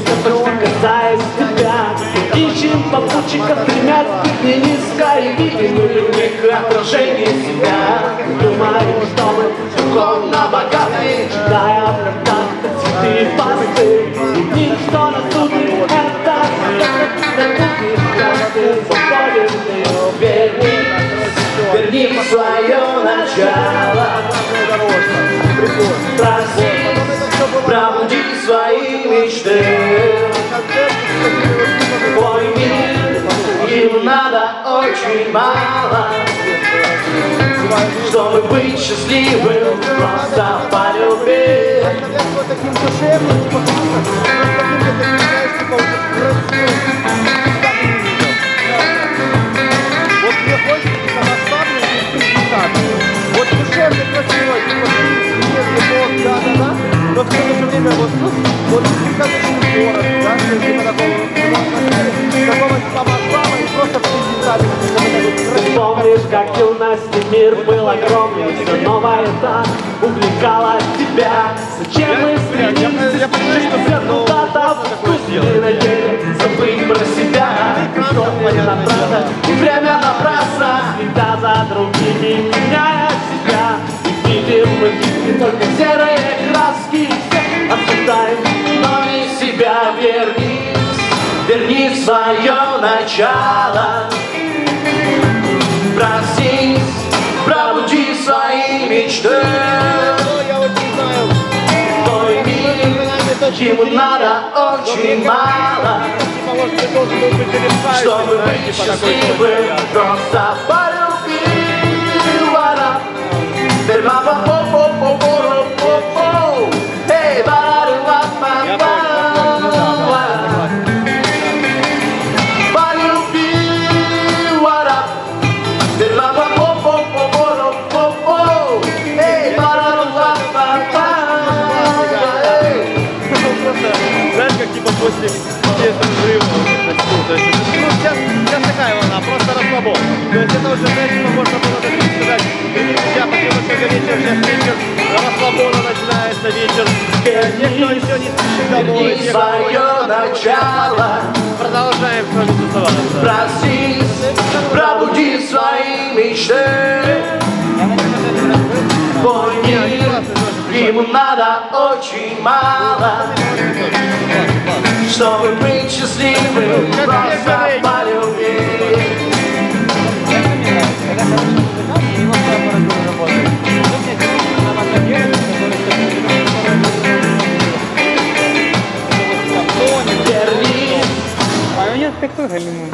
Если все касается тебя. Ищем попутчиков примят И низкая видимость их отражение себя. Думаю, что мы духовно богаты. Читая в контактах цветы и посты Ничто нас тут не это Забудет каждый свободен и уверен Верни свое начало. Проснись, пробуди свои мечты. Надо очень мало Чтобы быть счастливым, просто полюби вот. Вот мне хочется. Вот типа, мир, любовь, да-да-да. Но в то же время вот, ну, вот сказочный город, да, то есть типа такого, ну, атмосферы, такого типа масштаба и в юности мир был огромный Все новое так увлекало тебя. Зачем мы стремимся стремимся куда-то вкусные надели Забыть про себя. Время напрасно, и время напрасно. Всегда за другими меняя себя. И видим мы в жизни только серые краски. Все осуждаем, но не себя. Вернись Верни в свое начало ему надо очень мало Чтобы быть счастливым Просто То есть это уже, типа, можно было так сказать, друзья, спасибо, что вечер, сейчас вечер, расслабона начинается вечер. Те, кто еще не спешит домой, Верни свое начало. Продолжаем с вами тусоваться. Проснись, пробуди свои мечты. Твой мир, ему надо очень мало. Чтобы быть счастливым, просто 택도 되는